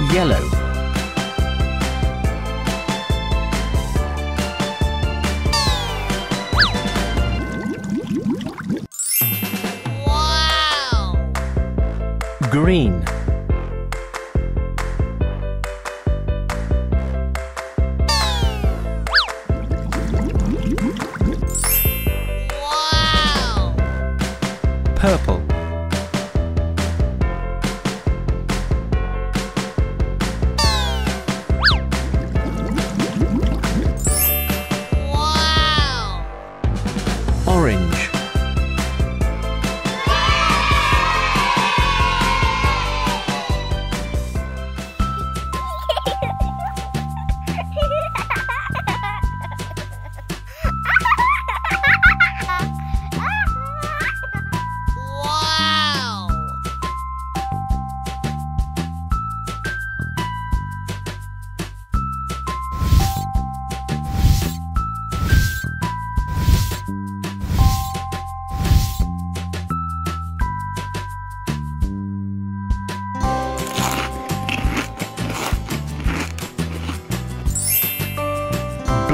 yellow Wow! green Wow! purple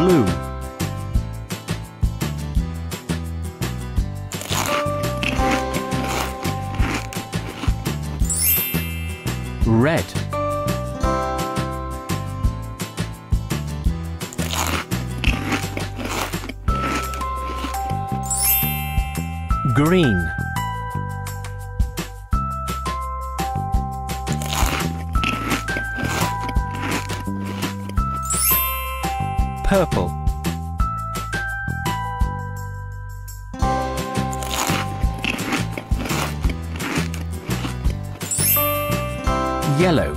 blue red. Green purple. Yellow.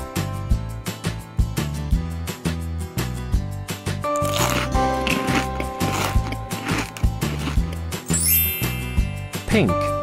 Pink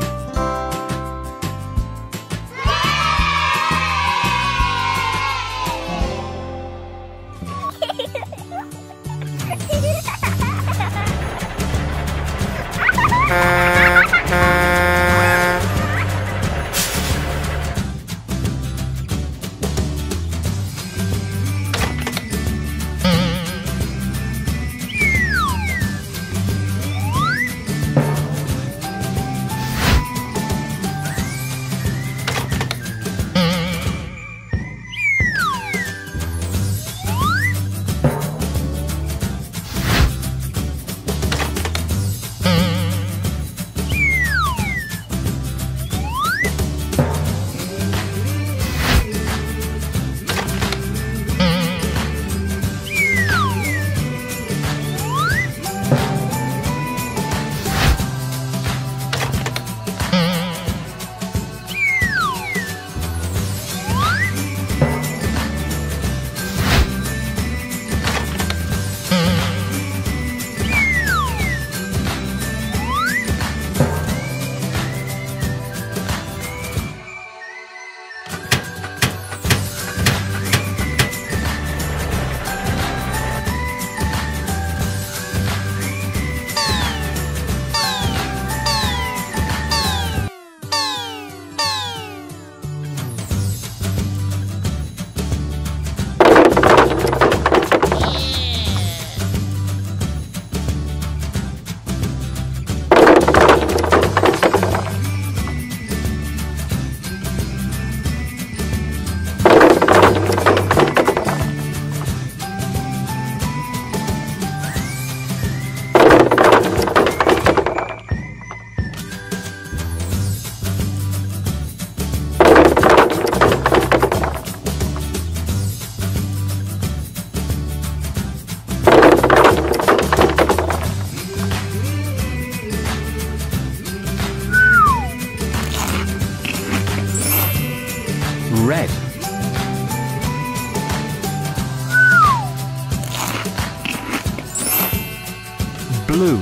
blue.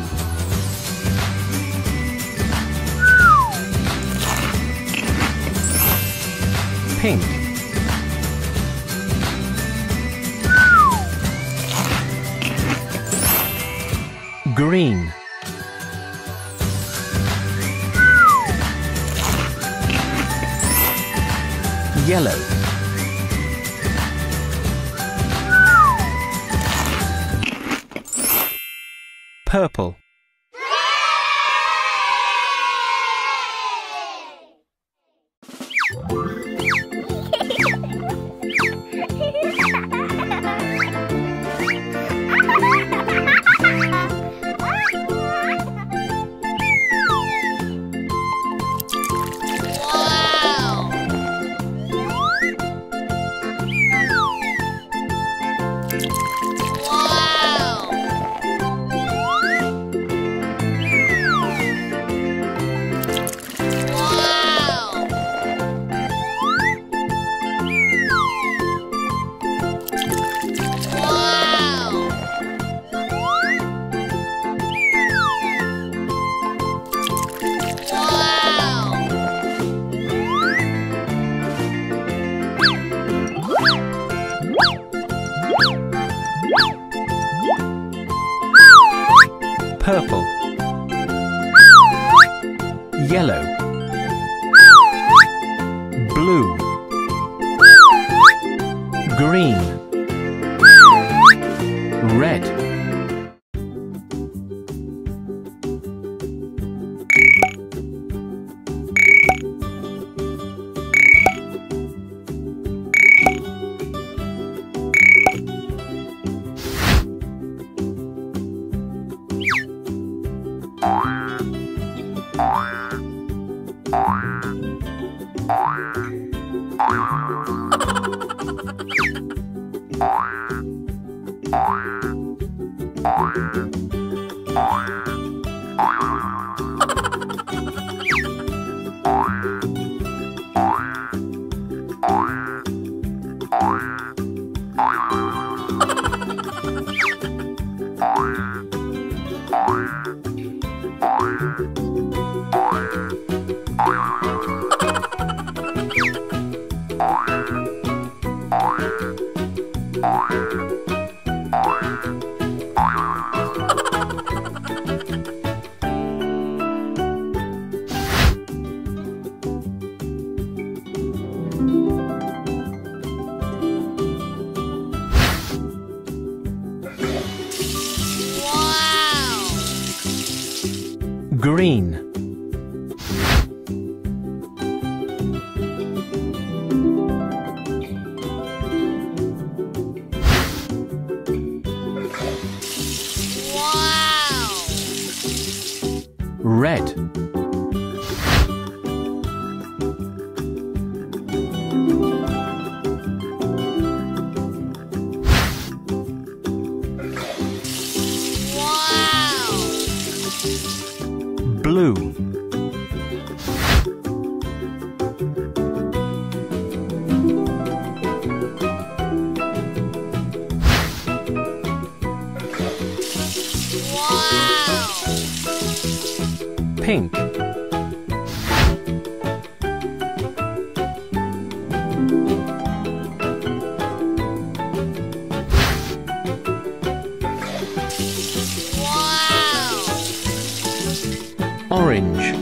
Pink. Green. Yellow Purple. Purple. Yellow. Blue. Green. Bye. Green. Red. Pink. Orange.